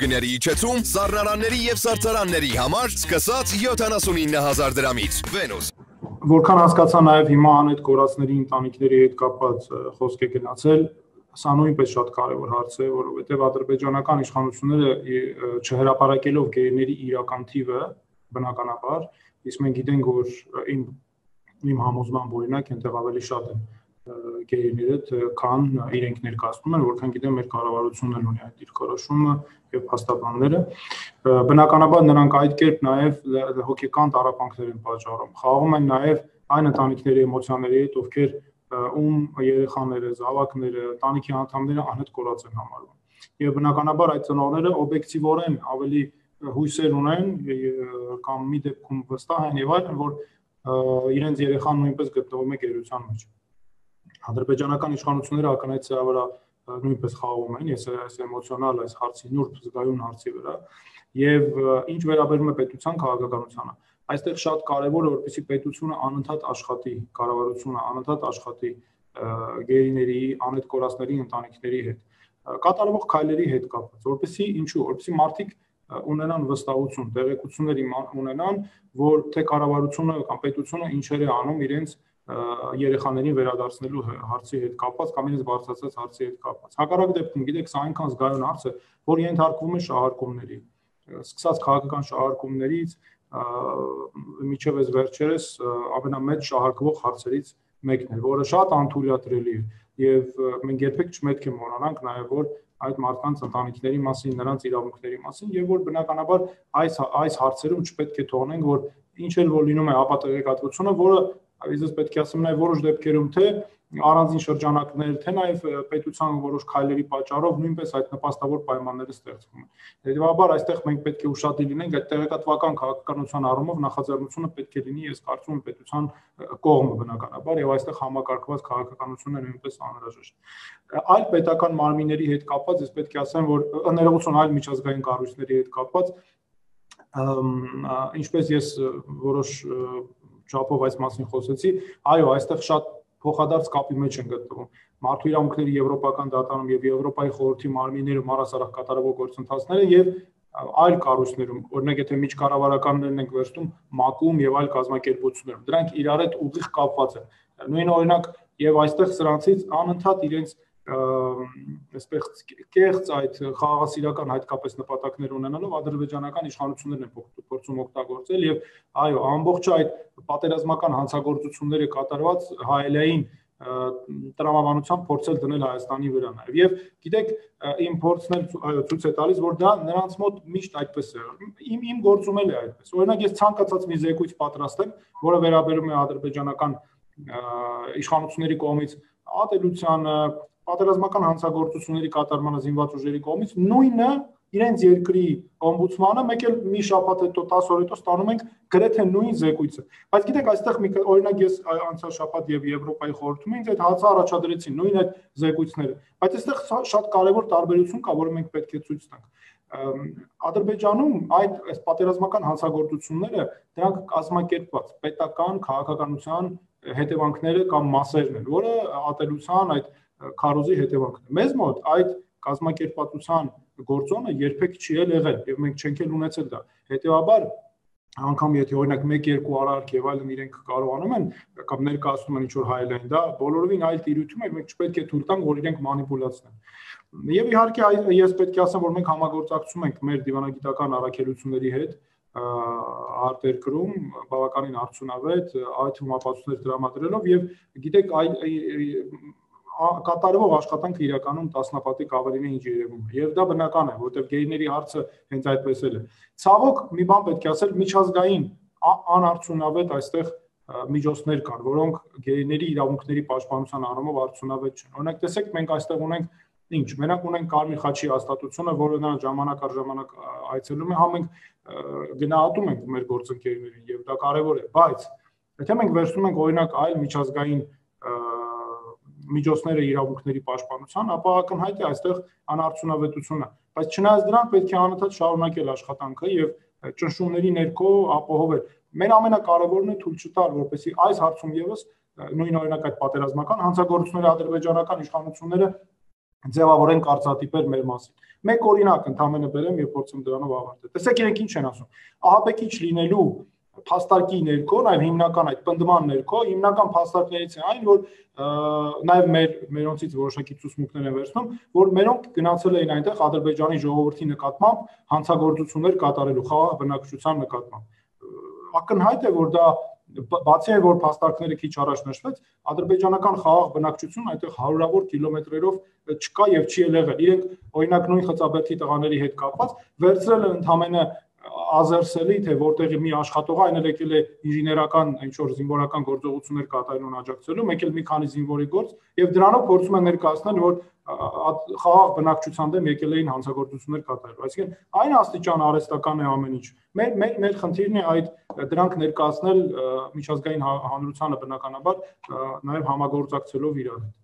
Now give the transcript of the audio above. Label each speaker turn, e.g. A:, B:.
A: Գների իջեցում սառնարանների եւ սարսարանների համար սկսած 79000 դրամից։ Venus
B: Որքան հասկացա նաև հիմա անետ կորածների ընտանիքների հետ կապված խոսք է գնացել, սա նույնպես շատ կարևոր հարց է, որովհետև ադրբեջանական իշխանությունները չհրապարակելով գերիների իրական թիվը բնականաբար, իսկ մենք գիտենք, որ իմ իմ համոզման օրինակ այնտեղ ավելի շատ են գերիները, քան իրենք ներկայացնում են, որքան գիտեմ մեր կառավարությունն ունի այդ դիրքորոշումը եւ փաստաբանները։ Բնականաբար նրանք այդ կերպ նաեւ հոգեկան տարապանքներ են պատճառում։ Խաղում են նաեւ այն ընտանիքների էմոցիաների հետ, ովքեր ում երեխաները, զավակները, տանիքի անդամները անհետ կորած են համարվում։ Եվ բնականաբար այդ ծնողները օբյեկտիվորեն ավելի հույսեր ունեն կամ մի դեպքում վստահ են եւ այլն, որ իրենց երեխան նույնպես գտնվում է գերության մեջ։ Ադրբեջանական իշխանությունները ակնհայտ սրա վրա նույնպես խաղում են, ես այս էմոցիոնալ այս հարցի նուրբ զգայուն հարցի վրա եւ ինչ վերաբերում է պետության քաղաքականությանը այստեղ շատ կարևոր է որպեսզի պետությունը անընդհատ աշխատի, կառավարությունը անընդհատ աշխատի գերիների, անետ կորածների ընտանիքների հետ կատարվող քայլերի հետ կապված, որպեսզի ինչու, որպեսզի մարդիկ ունենան վստահություն, տեղեկություններ ունենան, որ թե կառավարությունը կամ պետությունը ինչեր է անում իրենց երեխաներին վերադարձնելու հարցի հետ կապված կամ իրենց բարձրացած հարցի հետ կապված։ Հակառակ դեպքում, գիտեք, սա այնքան զգայուն հարց է, որ ենթարկվում է շահարկումների։ Սկսած քաղաքական շահարկումներից, միջև այս վերջերս ամենամեծ շահարկվող հարցերից մեկն է, որը շատ անթույլատրելի է եւ մենք երբեք չպետք է մոռանանք նաեւ որ այդ մարդկանց ընտանիքների մասին, նրանց իրավունքների մասին եւ որ բնականաբար այս այս հարցերում չպետք է թողնենք որ ինչ էլ որ լինում է ապատեղեկատվությունը, որը այստեղ պետք է ասեմ նաեւ որոշ դեպքերում թե առանձին շրջանակներ, թե նաև պետության որոշ քայլերի պատճառով նույնպես այդ նպաստավոր պայմանները ստեղծվում են։ Հետևաբար այստեղ մենք պետք է ուշադիր լինենք այդ տեղեկատվական քաղաքականության առումով նախաձեռնությունը պետք է լինի, ես կարծում եմ պետության կողմը բնականաբար եւ այստեղ համակարգված քաղաքականությունը նույնպես անհրաժեշտ։ Այլ պետական մարմինների հետ կապված ես պետք է ասեմ, որ ներողություն այլ միջազգային կառույցների հետ կապված ինչպես ես որոշ չափով այս մասին խոսեցի, այո, այստեղ շատ փոխադարձ կապի մեջ են գտնվում։ Մարդու իրավունքների եվրոպական դատարանում եւ Եվրոպայի խորհրդի մարմինները մարասարախ կատարվող գործընթացները եւ այլ կառույցներում, օրինակ եթե միջկառավարականներն ենք վերցնում ՄԱԿ-ում եւ այլ կազմակերպություններում, դրանք իրար հետ ուղիղ կապված են։ Նույն օրինակ եւ այստեղ սրանցից անընդհատ իրենց այսպես կեղծ այդ խաղաղասիրական հայտկապես նպատակներ ունենալով ադրբեջանական իշխանություններն են փորձում օգտագործել եւ այո ամբողջ այդ պատերազմական հանցագործությունները կատարված հայելային տրամաբանությամբ փորձել դնել Հայաստանի վրա նաև։ Եվ գիտեք, իմ փորձն էլ ցույց է տալիս, որ դա նրանց մոտ միշտ այդպես է։ Իմ իմ գործում էլ է այդպես։ Օրինակ ես ցանկացած մի զեկույց պատրաստեմ, որը վերաբերում է ադրբեջանական իշխանությունների կողմից ատելությանը, պատերազմական հանցագործությունների կատարմանը զինված ուժերի կողմից նույնը իրենց երկրի օմբուդսմանը մեկ էլ մի շաբաթ հետո 10 օր հետո ստանում ենք գրեթե նույն զեկույցը բայց գիտեք այստեղ մի օրինակ ես անցյալ շաբաթ եւ Եվրոպայի խորհրդում ինձ այդ հացը առաջադրեցին նույն այդ զեկույցները բայց այստեղ շատ կարևոր տարբերություն կա որը մենք պետք է ցույց տանք Ադրբեջանում այդ այս պատերազմական հանցագործությունները դրանք կազմակերպված պետական քաղաքականության հետևանքները կամ մասերն են, որը ատելության այդ քարոզի հետևանքն է։ Մեզ մոտ այդ կազմակերպվածության գործոնը երբեք չի եղել եւ մենք չենք էլ ունեցել դա։ Հետևաբար անգամ եթե օրինակ 1-2 արարք եւ այլն իրենք կարողանում են կամ ներկայացնում են ինչ որ հայելային, դա բոլորովին այլ տիրույթում է, մենք չպետք է թույլ տանք, որ իրենք մանիպուլացնեն։ Եվ իհարկե ես պետք է ասեմ, որ մենք համագործակցում ենք մեր դիվանագիտական առաքելությունների հետ արտերկրում բավականին արդյունավետ այդ հումապացություններ դրամատրելով եւ գիտեք այ կատարվող աշխատանքը իրականում տասնապատիկ ավելին է ինչ երևում է եւ դա բնական է որովհետեւ գեյների հարցը հենց այդպես էլ է ցավոք մի բան պետք է ասել միջազգային անարդյունավետ այստեղ միջոցներ կան որոնք գեյների իրավունքների պաշտպանության առումով արդյունավետ չեն օրինակ տեսեք մենք այստեղ ունենք ինչ մենակ ունենք Կարմիր խաչի հաստատությունը որը նա ժամանակ առ ժամանակ այցելում է հա մենք գնահատում ենք մեր գործընկերներին եւ դա կարեւոր է բայց եթե մենք վերցնում ենք օրինակ այլ միջազգային միջոցները իրավունքների պաշտպանության, ապա ակնհայտ է այստեղ անարդյունավետությունը։ Բայց չնայած դրան պետք է անընդհատ շարունակել աշխատանքը եւ ճնշումների ներքո ապահովել։ Մեր ամենակարևորն է թույլ չտալ, որպեսզի այս հարցում եւս նույն օրինակ այդ պատերազմական հանցագործությունները ադրբեջանական իշխանությունները ձևավորեն կարծատիպեր մեր մասին։ Մեկ օրինակ ընդամենը բերեմ եւ փորձեմ դրանով ավարտել։ Տեսեք իրենք ինչ են ասում։ Ահաբեկիչ լինելու փաստարկի ներքո, նաև հիմնական այդ պնդման ներքո, հիմնական փաստարկներից է այն, որ նաև մեր մերոնցից որոշակի ցուսմունքներ են վերցնում, որ մերոնք գնացել էին այնտեղ Ադրբեջանի ժողովրդի նկատմամբ հանցագործություններ կատարելու խաղաղ բնակչության նկատմամբ։ Ակնհայտ է, որ դա բացի այն որ փաստարկները քիչ առաջ նշվեց, ադրբեջանական խաղաղ բնակչություն այնտեղ հարյուրավոր կիլոմետրերով չկա եւ չի եղել։ Իրենք օրինակ նույն խծաբեթի տղաների հետ կապված վերցրել են ընդամենը ազերսելի թե որտեղի մի աշխատող այն էլ եկել է ինժեներական ինչ որ զինվորական գործողություններ կատարելուն աջակցելու, մեկ էլ մի քանի զինվորի գործ եւ դրանով փորձում են ներկայացնել, որ խաղաղ բնակչության դեմ եկել էին հանցագործություններ կատարելու։ Այսինքն այն աստիճան արհեստական է ամեն ինչ։ Մեր մեր մեր խնդիրն է այդ դրանք ներկայացնել միջազգային հանրությանը բնականաբար նաև համագործակցելով իրար հետ։